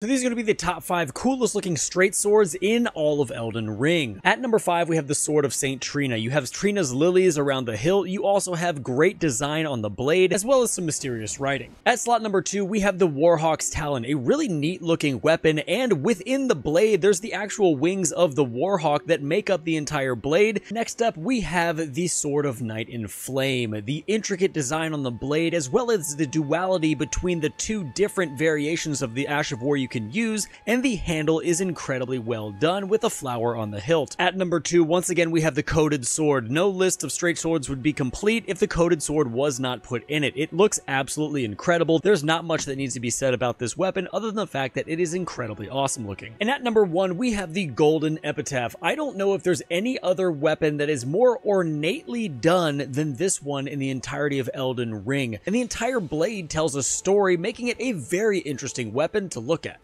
So these are going to be the top five coolest looking straight swords in all of Elden Ring. At number five, we have the Sword of St. Trina. You have Trina's lilies around the hilt. You also have great design on the blade, as well as some mysterious writing. At slot number two, we have the Warhawk's Talon, a really neat looking weapon, and within the blade, there's the actual wings of the Warhawk that make up the entire blade. Next up, we have the Sword of Night and Flame, the intricate design on the blade, as well as the duality between the two different variations of the Ash of War you can use, and the handle is incredibly well done with a flower on the hilt. At number two, once again, we have the Coded Sword. No list of straight swords would be complete if the Coded Sword was not put in it. It looks absolutely incredible. There's not much that needs to be said about this weapon other than the fact that it is incredibly awesome looking. And at number one, we have the golden epitaph. I don't know if there's any other weapon that is more ornately done than this one in the entirety of Elden Ring. And the entire blade tells a story, making it a very interesting weapon to look at.